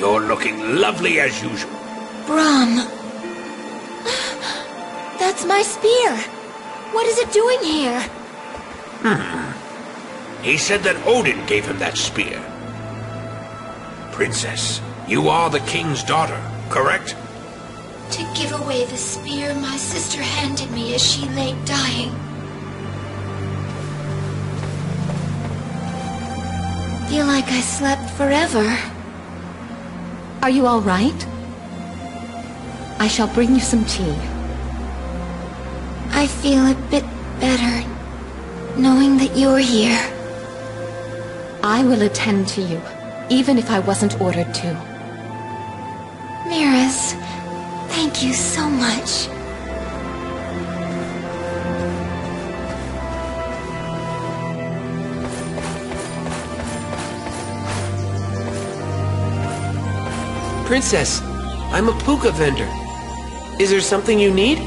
You're looking lovely as usual. Braum. That's my spear. What is it doing here? Hmm. He said that Odin gave him that spear. Princess, you are the king's daughter, correct? To give away the spear my sister handed me as she lay dying. Feel like I slept forever. Are you all right? I shall bring you some tea. I feel a bit better knowing that you're here. I will attend to you, even if I wasn't ordered to. Miras, thank you so much. Princess, I'm a Pooka vendor. Is there something you need?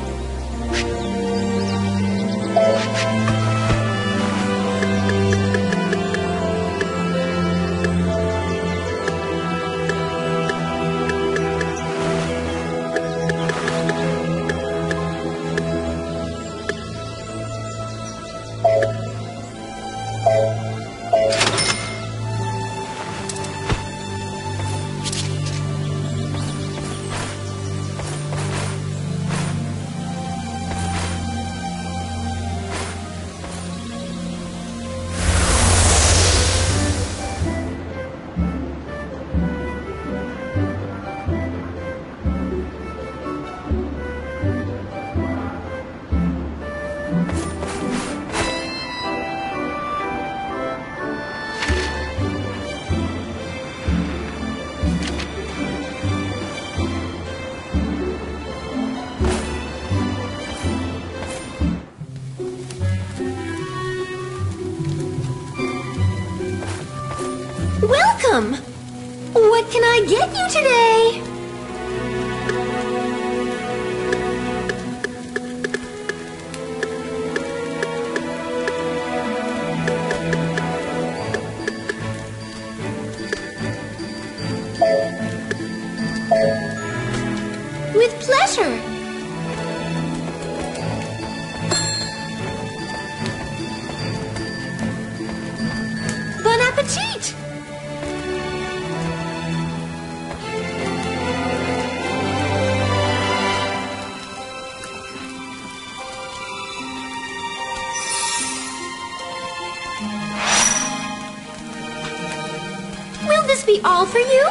This be all for you?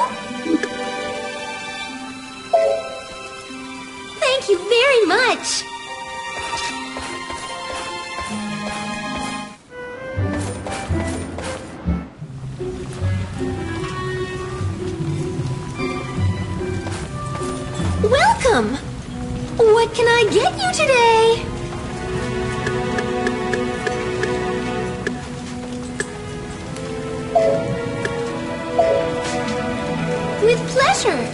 Thank you very much. Welcome. What can I get you today? With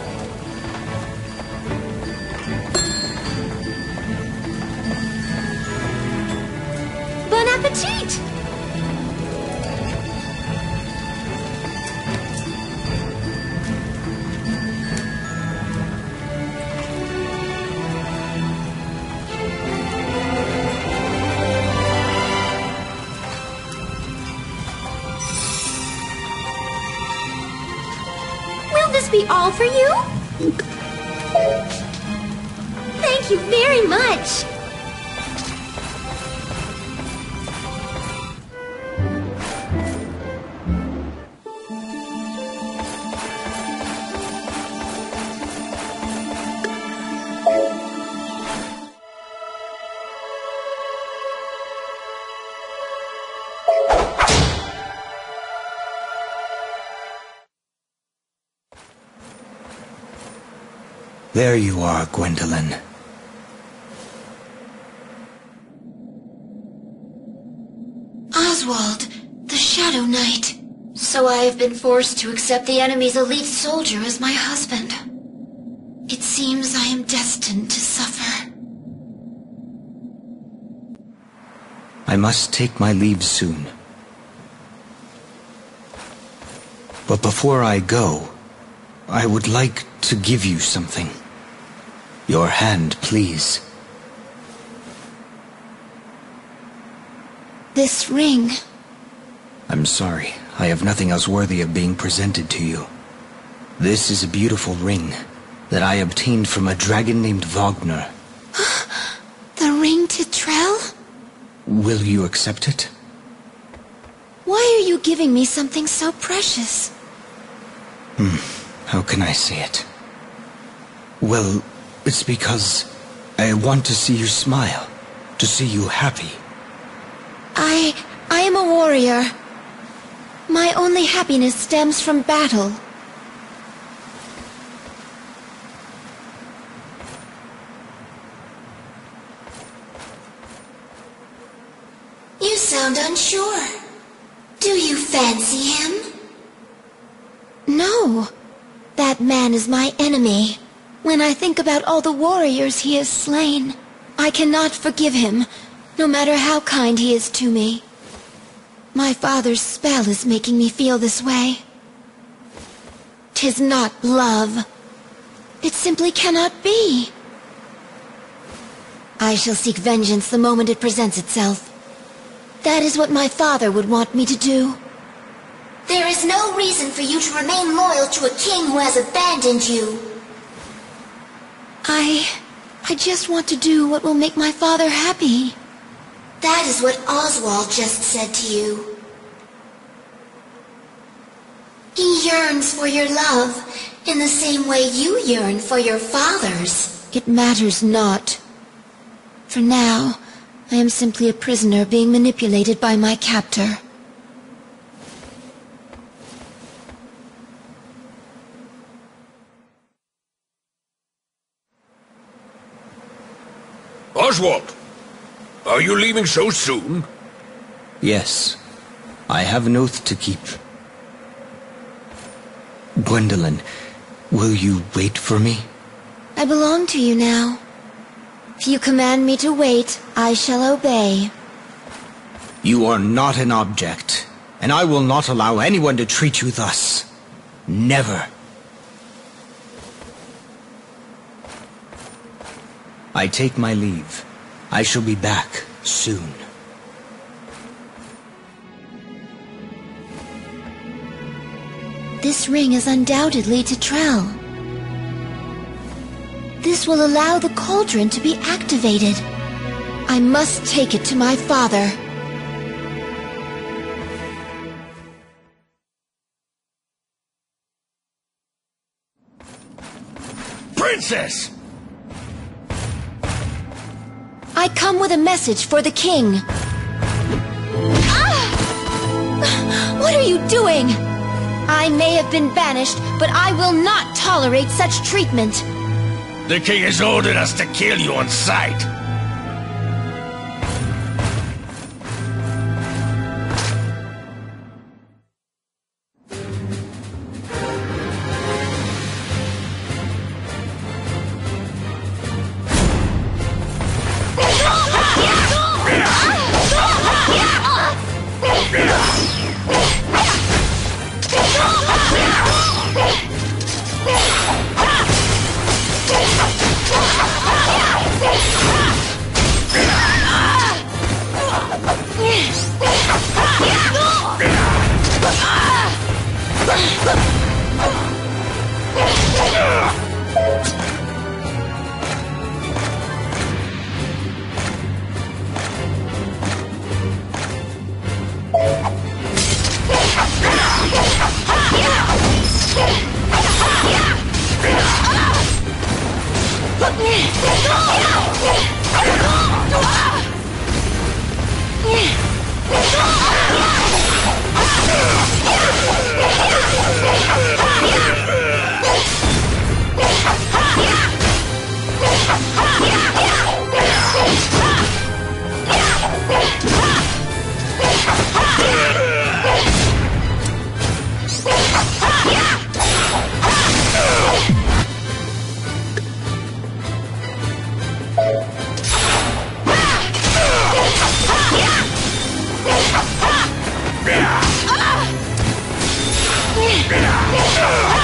There you are, Gwendolyn. Oswald, the Shadow Knight. So I have been forced to accept the enemy's elite soldier as my husband. It seems I am destined to suffer. I must take my leave soon. But before I go, I would like to give you something. Your hand, please. This ring. I'm sorry. I have nothing else worthy of being presented to you. This is a beautiful ring that I obtained from a dragon named Wagner. The ring Titrel? Will you accept it? Why are you giving me something so precious? Hmm. How can I say it? Well, it's because I want to see you smile, to see you happy. I... I am a warrior. My only happiness stems from battle. You sound unsure. Do you fancy him? No. That man is my enemy. When I think about all the warriors he has slain, I cannot forgive him, no matter how kind he is to me. My father's spell is making me feel this way. Tis not love. It simply cannot be. I shall seek vengeance the moment it presents itself. That is what my father would want me to do. There is no reason for you to remain loyal to a king who has abandoned you. I... I just want to do what will make my father happy. That is what Oswald just said to you. He yearns for your love in the same way you yearn for your father's. It matters not. For now, I am simply a prisoner being manipulated by my captor. Oswald, are you leaving so soon? Yes, I have an oath to keep. Gwendolyn, will you wait for me? I belong to you now. If you command me to wait, I shall obey. You are not an object, and I will not allow anyone to treat you thus. Never. I take my leave. I shall be back soon. This ring is undoubtedly Titrel. This will allow the cauldron to be activated. I must take it to my father. Princess! I come with a message for the king. Ah! What are you doing? I may have been banished, but I will not tolerate such treatment. The king has ordered us to kill you on sight. Yeah!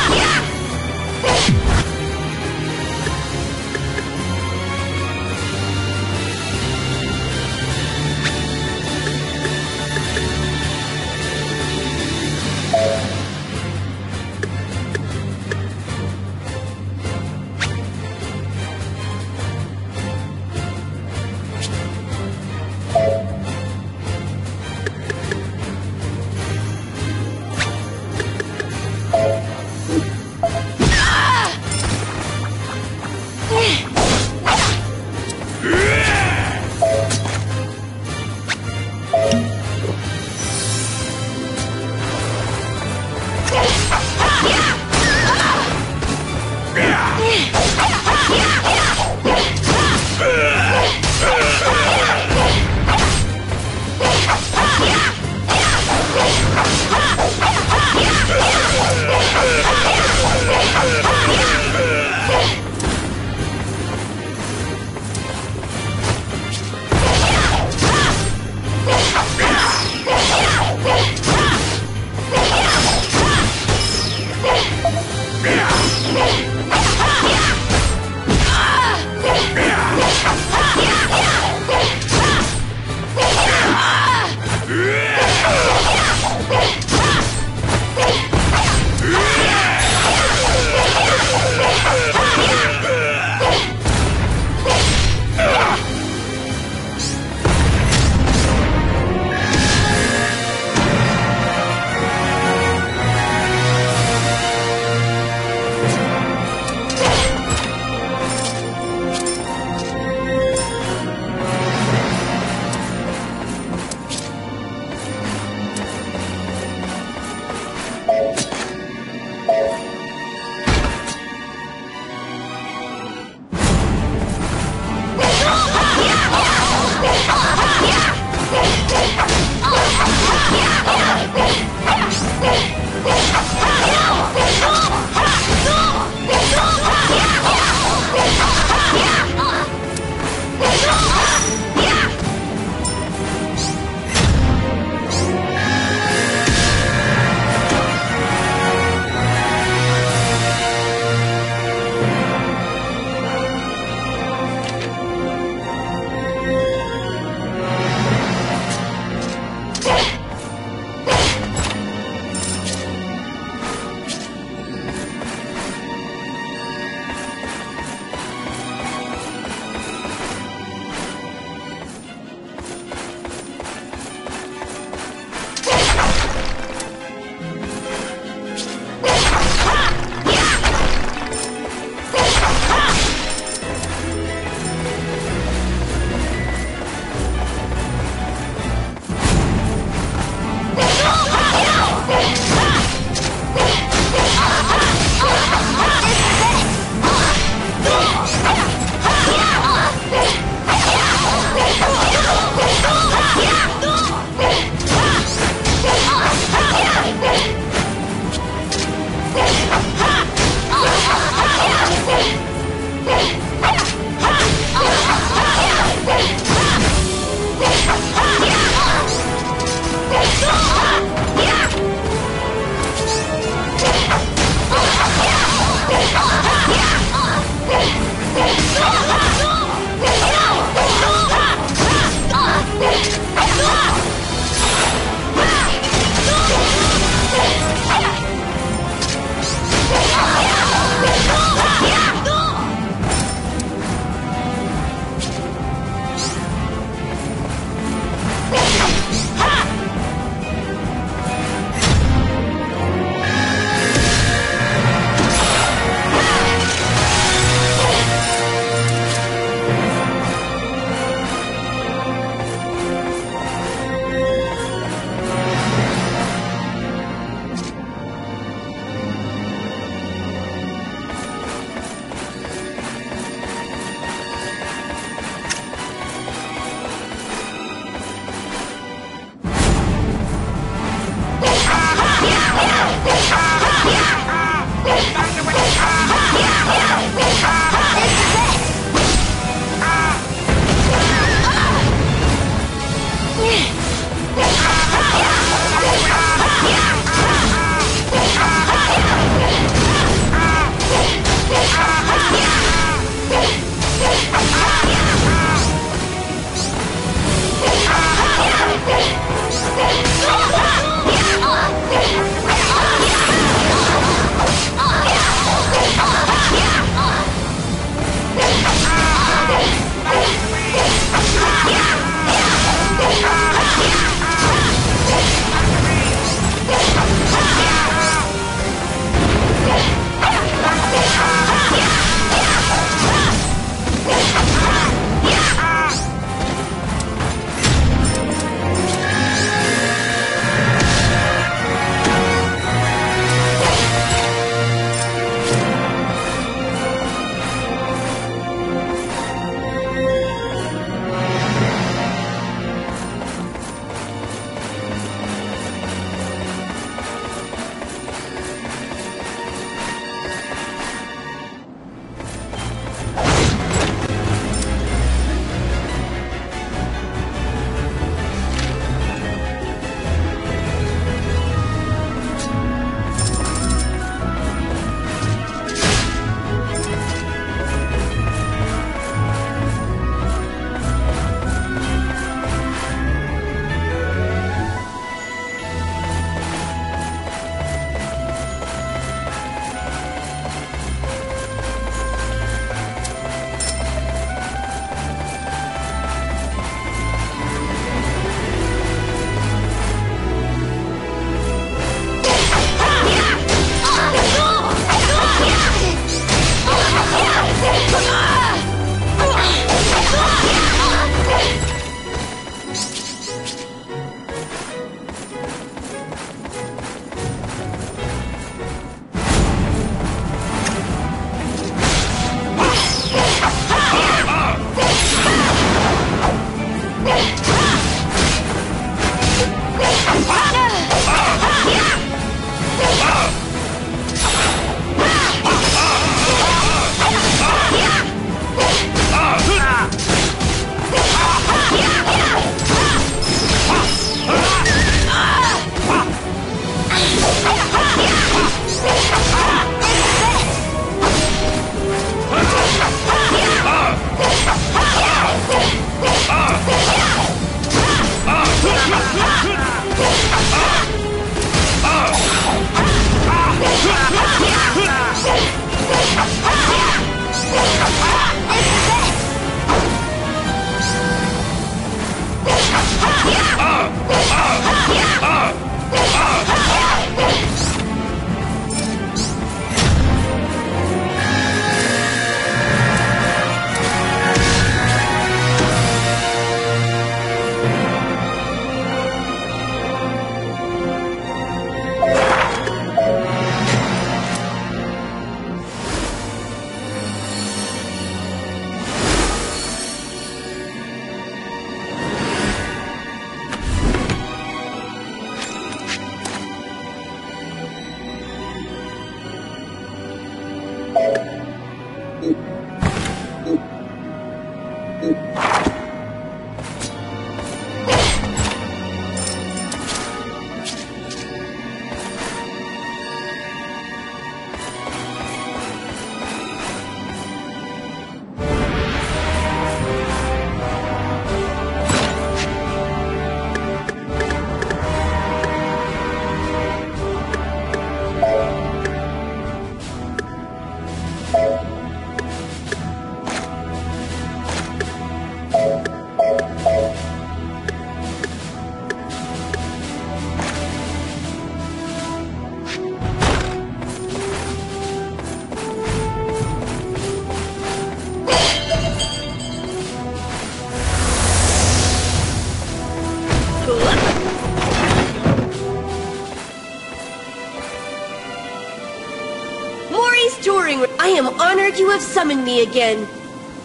Honored you have summoned me again.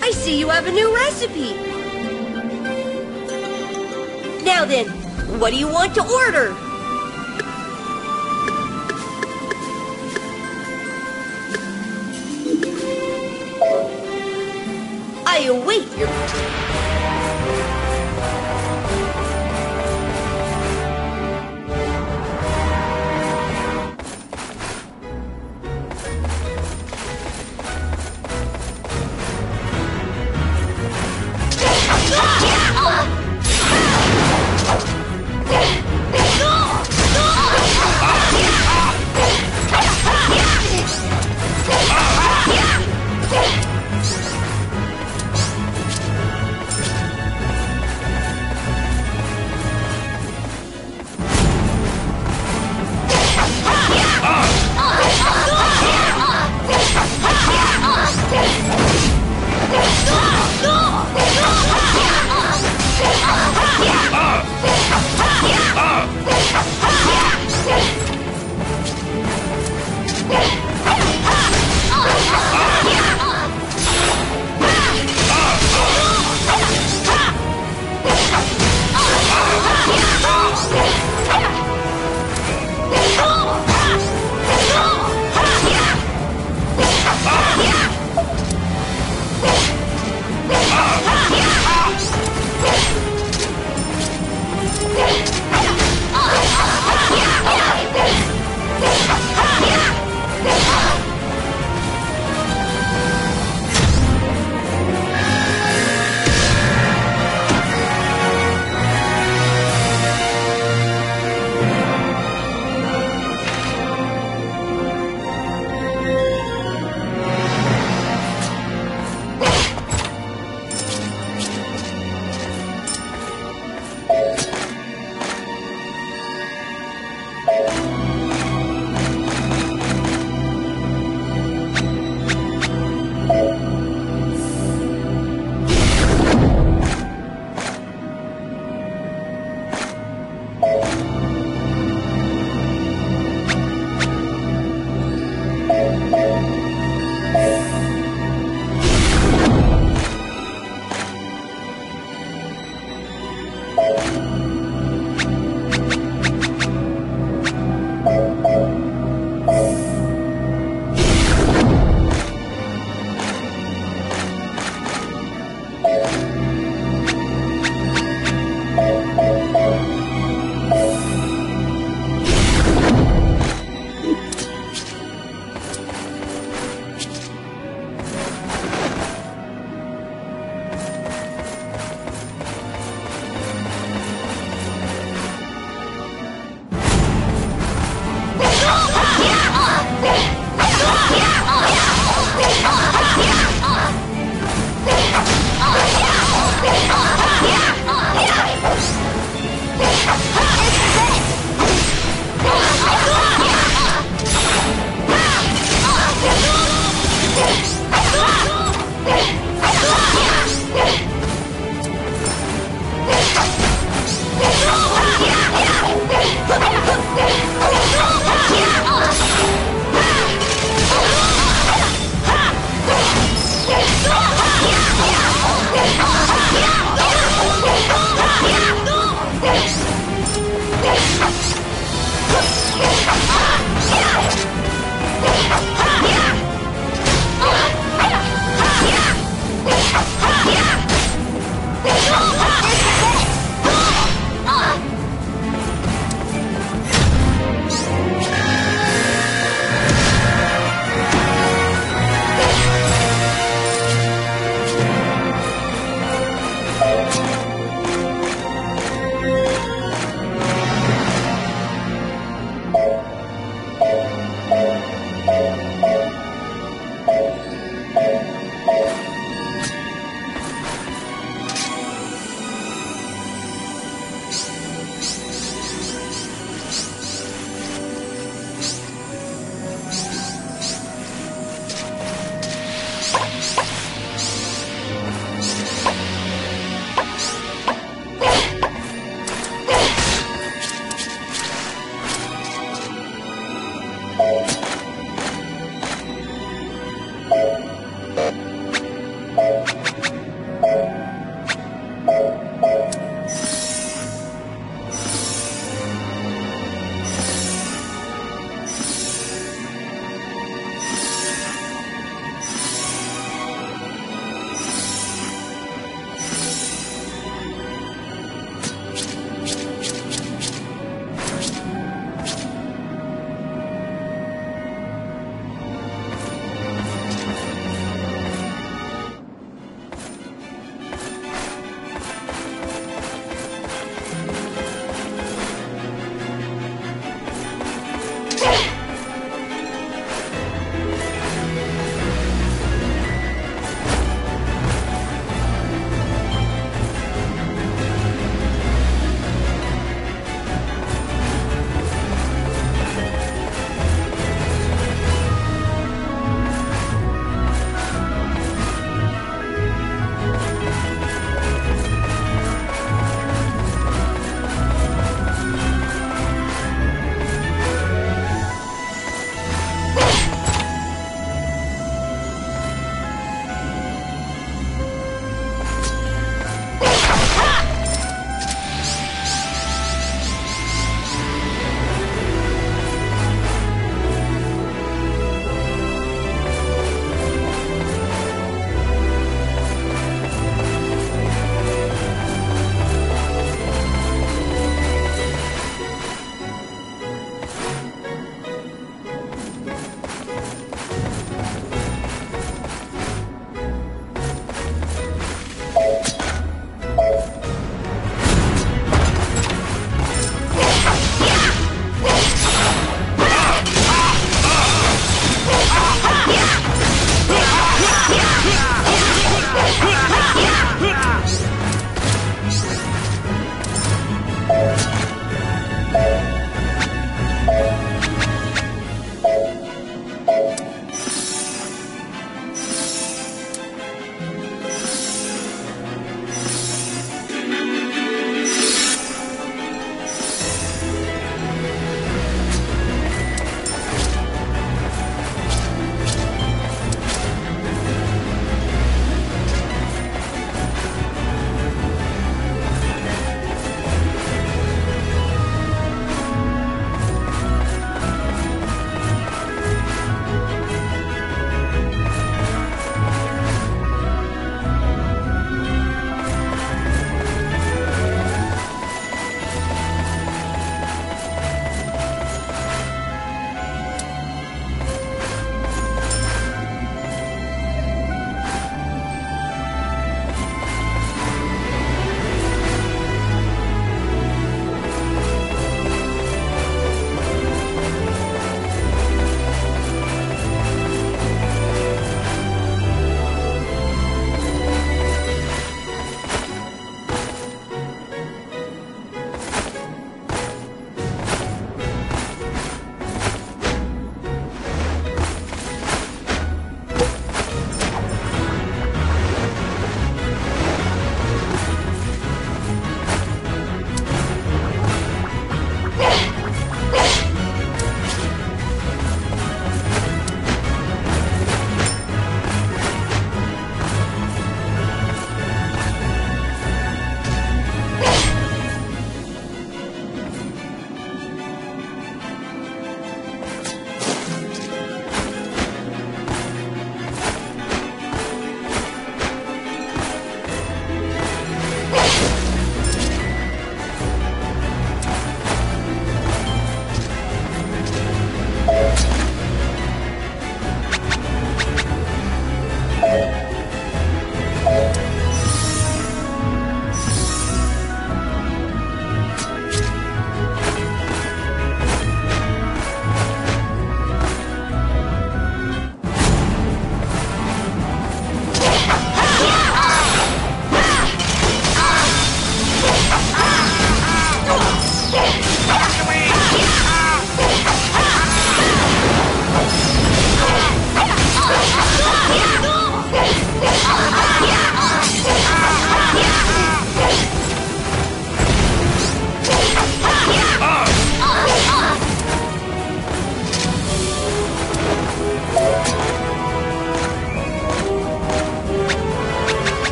I see you have a new recipe. Now then, what do you want to order?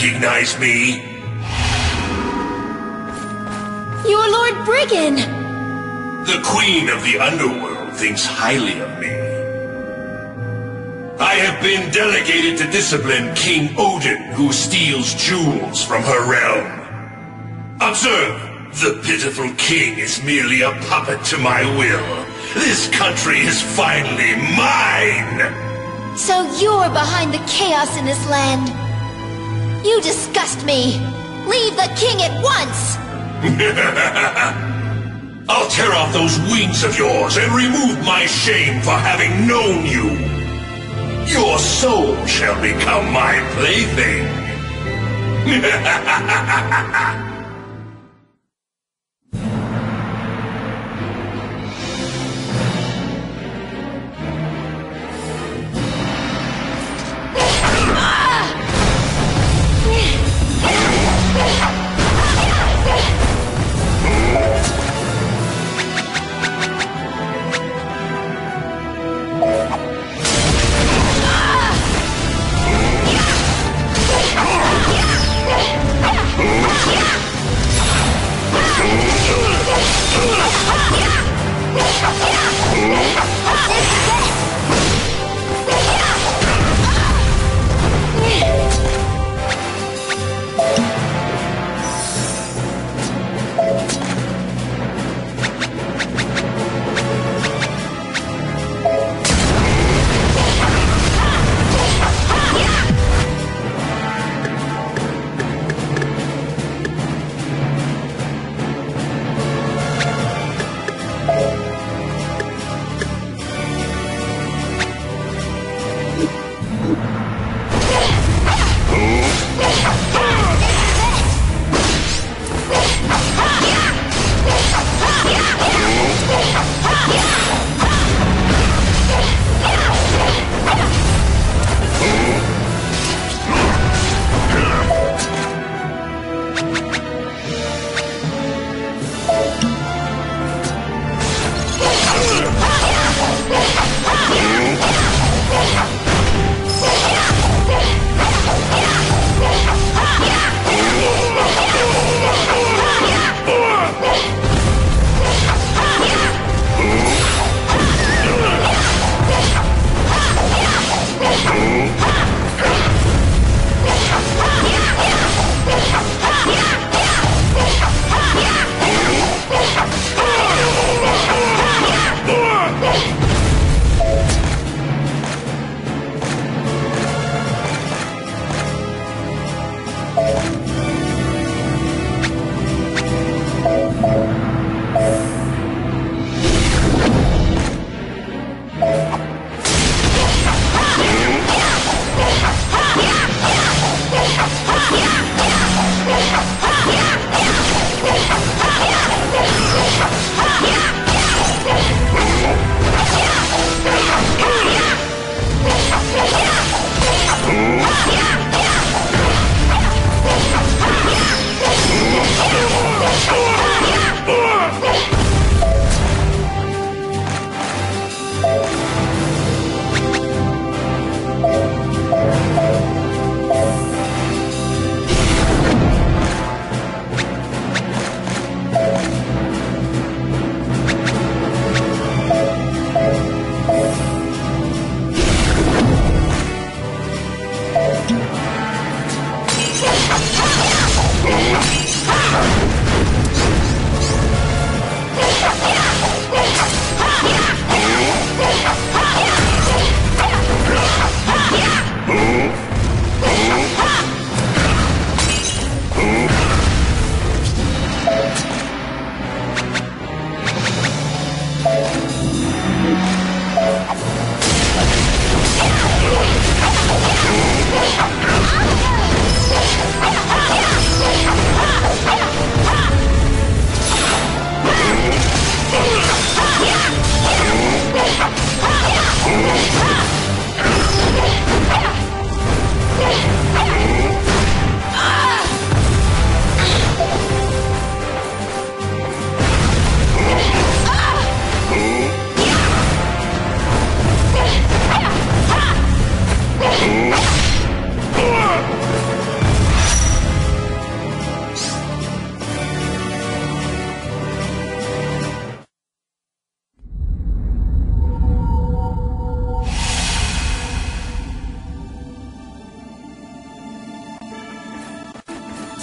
Recognize me? You're Lord Brigan! The Queen of the Underworld thinks highly of me. I have been delegated to discipline King Odin, who steals jewels from her realm. Observe, the pitiful king is merely a puppet to my will. This country is finally mine! So you're behind the chaos in this land. You disgust me. Leave the king at once! I'll tear off those wings of yours and remove my shame for having known you. Your soul shall become my plaything.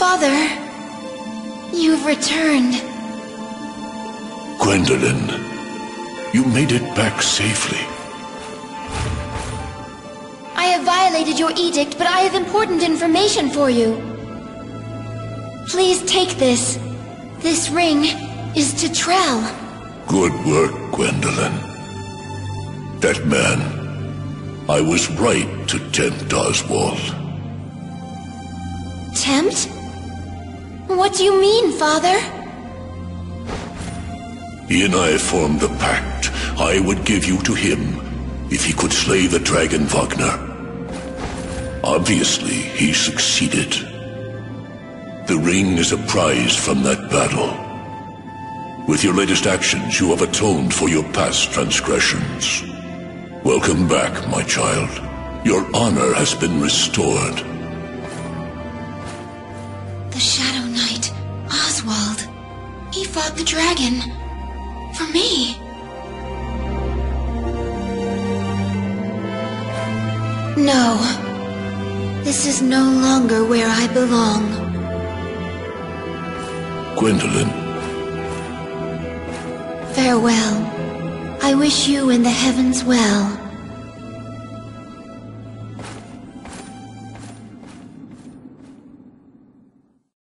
Father, you've returned. Gwendolyn, you made it back safely. I have violated your edict, but I have important information for you. Please take this. This ring is Titrel. Good work, Gwendolyn. That man, I was right to tempt Oswald. Tempt? What do you mean, Father? He and I formed the pact. I would give you to him if he could slay the dragon Wagner. Obviously, he succeeded. The ring is a prize from that battle. With your latest actions, you have atoned for your past transgressions. Welcome back, my child. Your honor has been restored. The Shadow Knight, Oswald. Fought the dragon. For me. No. This is no longer where I belong. Gwendolyn, Farewell. I wish you and the heavens well.